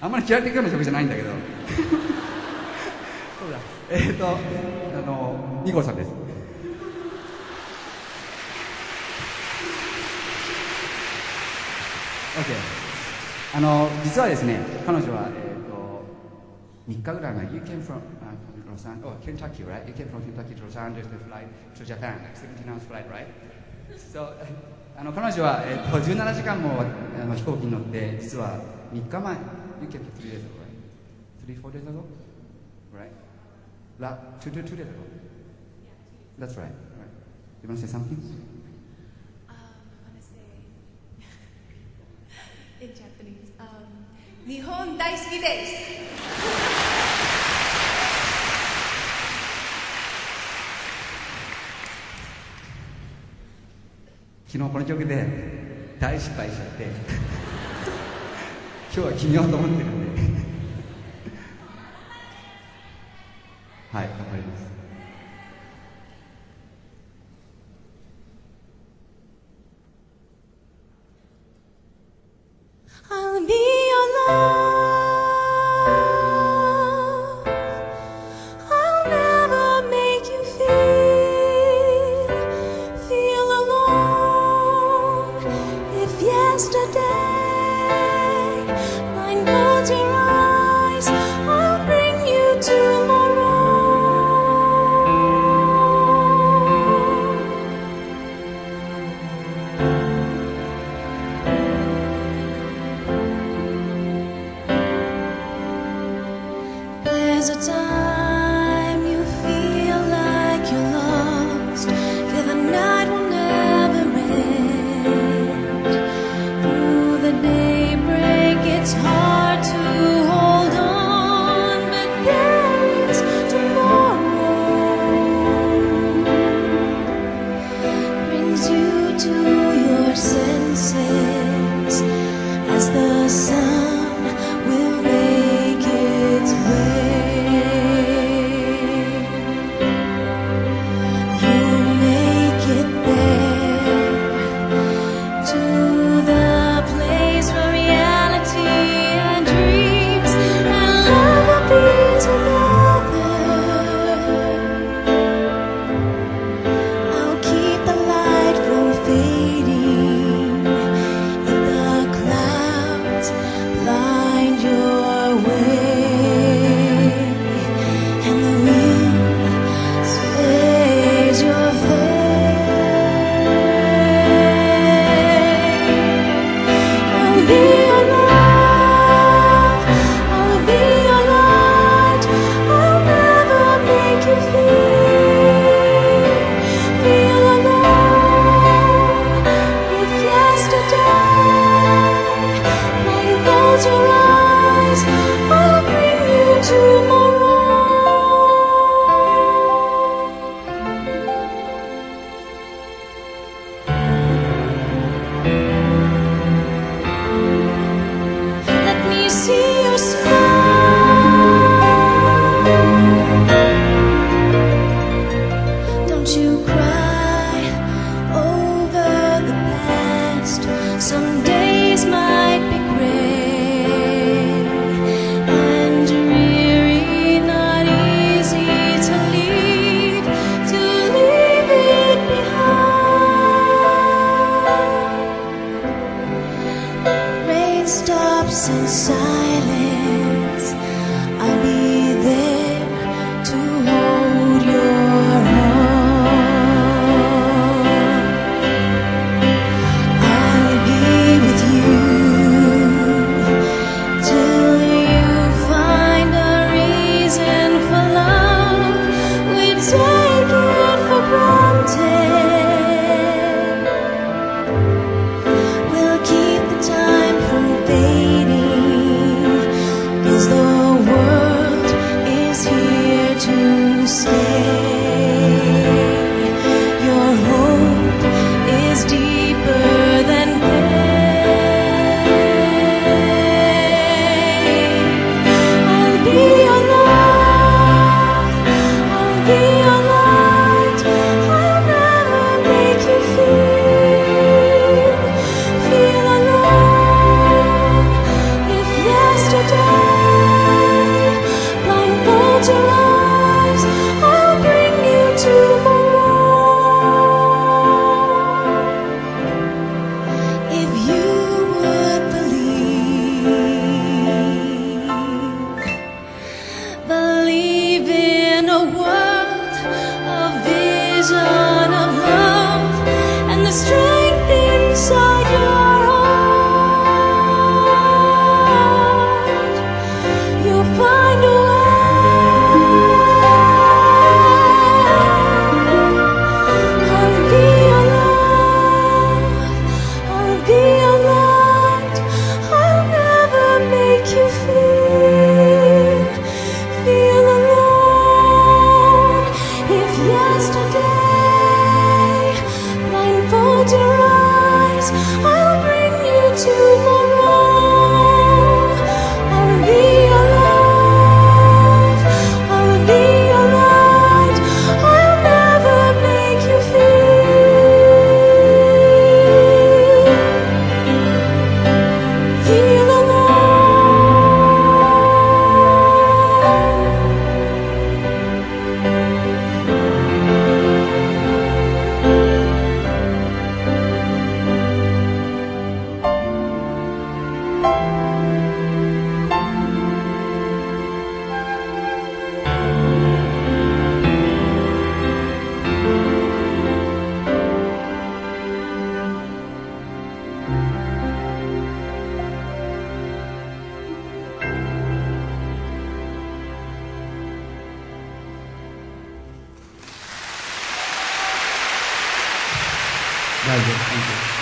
あんまり嫌われていくような曲じゃないんだけどそうだえっ、ー、とあのニコルさんですオッケーあの実はですね彼女は、えーと、3日ぐらい前 You came from、uh, Los Angeles, oh, Kentucky, right? You came from Kentucky to Los Angeles to fly to Japan, like 17 hours flight, right? So, あの彼女は、えーと、17時間もあの飛行機に乗って実は3日前 You came to 3 days ago, right? 3, 4 days ago? Right? La, two, two, two days ago? That's right. right. You want to say something? Um, I want to say in Japanese, um, 日本大好きです。昨日この曲で大失敗しちゃって。今日は決めようと思ってるんで。はい頑張ります。A time in silence. a world of vision. Pleasure.